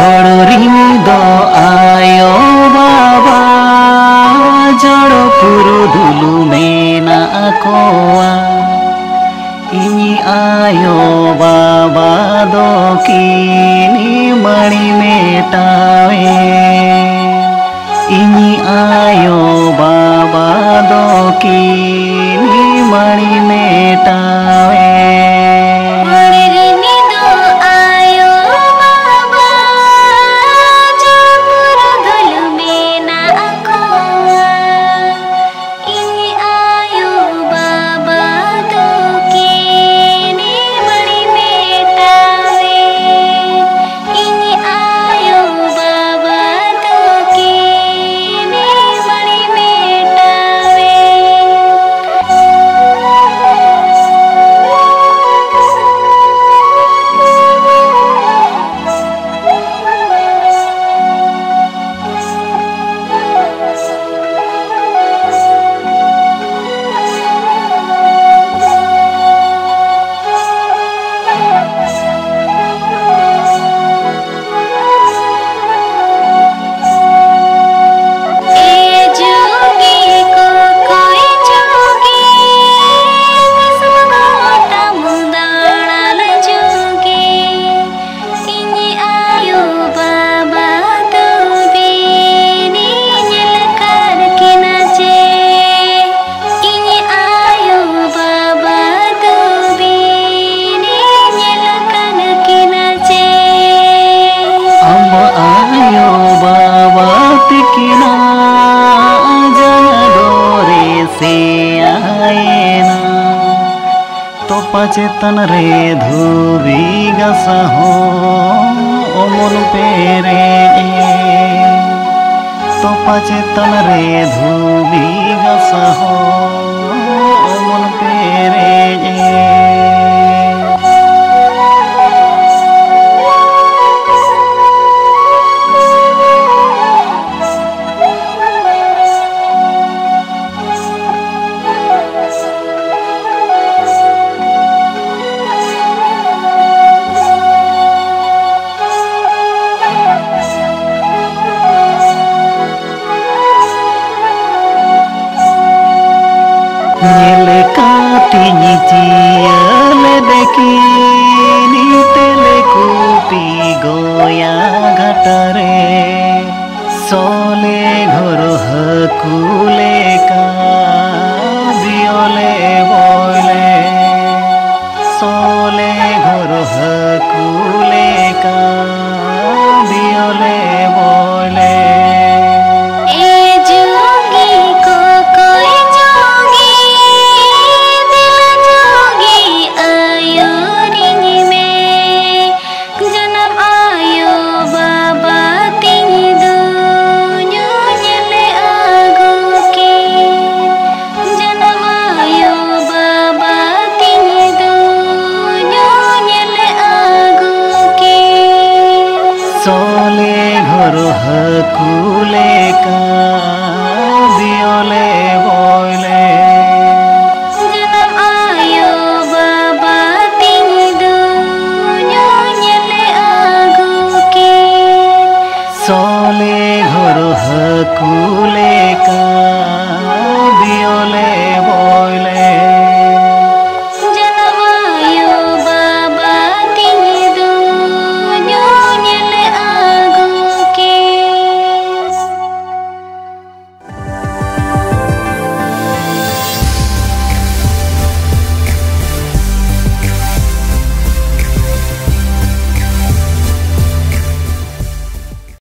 हरिद आयो बाबा जड पुरो धुलु मेनाको यी आयो बाबा दोकिनी मणि मेटावे यी आयो बाबा दोकिनी সচেতন রে ধুবি গাসহ অমন পেরে সচেতন রে ধুবি গাসহ katinya ciale dekini telekupi goya gatare sole ঘর হকুলে হকুলে কাঁদিয়লে